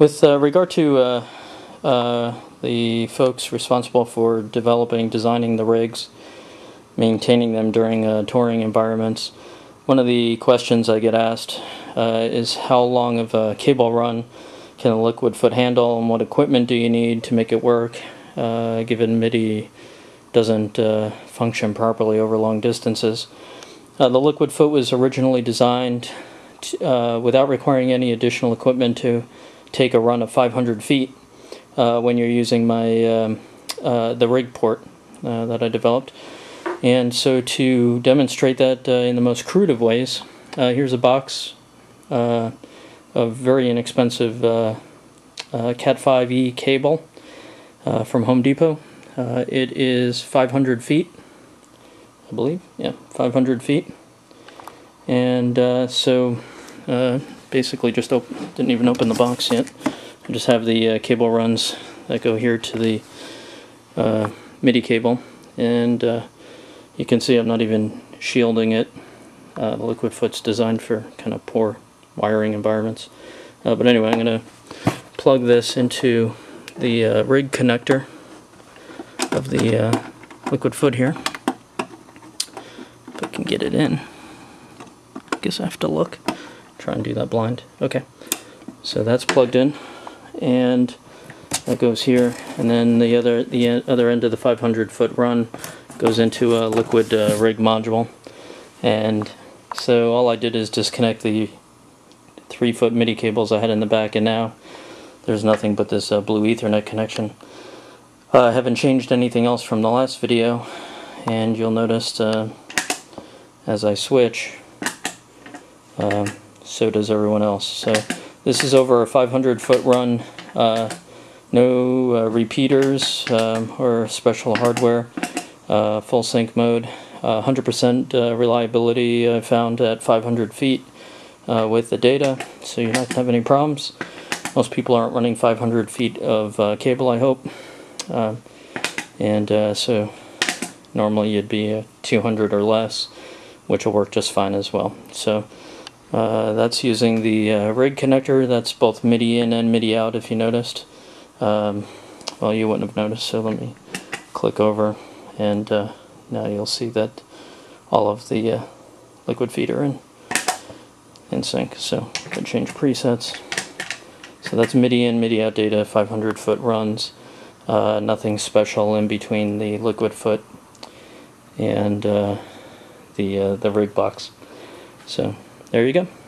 With uh, regard to uh, uh, the folks responsible for developing, designing the rigs, maintaining them during uh, touring environments, one of the questions I get asked uh, is how long of a cable run can a liquid foot handle and what equipment do you need to make it work uh, given MIDI doesn't function properly over long distances. The liquid foot was originally designed without requiring any additional equipment to take a run of 500 feet uh, when you're using my um, uh, the rig port uh, that I developed. And so to demonstrate that uh, in the most crude of ways, uh, here's a box uh, of very inexpensive Cat 5e cable from Home Depot. It is 500 feet, I believe. Yeah, 500 feet. And so uh, basically just didn't even open the box yet. I just have the uh, cable runs that go here to the uh, MIDI cable. And uh, you can see I'm not even shielding it. Uh, the Liquid Foot's designed for kind of poor wiring environments. But anyway, I'm going to plug this into the rig connector of the Liquid Foot here. If I can get it in. I guess I have to look. Try and do that blind. Okay. So that's plugged in. And that goes here. And then the other the other end of the 500 foot run goes into a liquid uh, rig module. And so all I did is disconnect the three foot MIDI cables I had in the back, and now there's nothing but this uh, blue Ethernet connection. Uh, I haven't changed anything else from the last video, and you'll notice uh, as I switch, um, so does everyone else. So this is over a 500 foot run, uh, no uh, repeaters um, or special hardware, uh, full sync mode, uh, 100% uh, reliability I found at 500 feet uh, with the data, so not gonna have any problems. Most people aren't running 500 feet of uh, cable, I hope. Uh, and uh, so normally you'd be uh, 200 or less, which will work just fine as well. So uh, that's using the uh, rig connector. That's both MIDI in and MIDI out, if you noticed. Um, well, you wouldn't have noticed, so let me click over, and uh, now you'll see that all of the uh, liquid feet are in, in sync. So I change presets. So that's MIDI in, MIDI out data, 500 foot runs. Uh, nothing special in between the liquid foot and uh, the the rig box. So there you go.